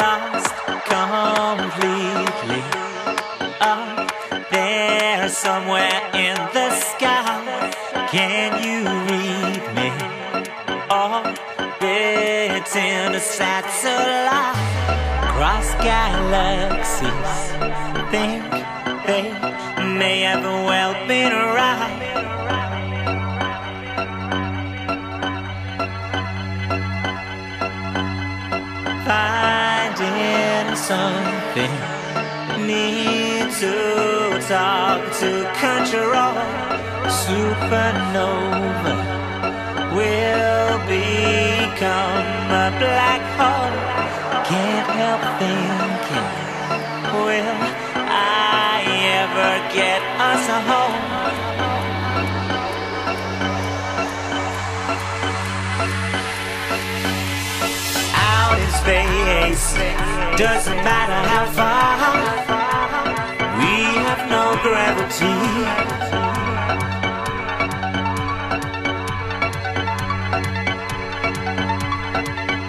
lost completely. Up there, somewhere in the sky, can you read me? Orbits in a satellite, cross galaxies. Think they may have well been right. fire something. Need to talk to control. Supernova will become a black hole. Can't help thinking, will I ever get us a home? space. Doesn't matter how far, we have no gravity.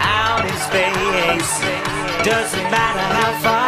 Out in space, doesn't matter how far.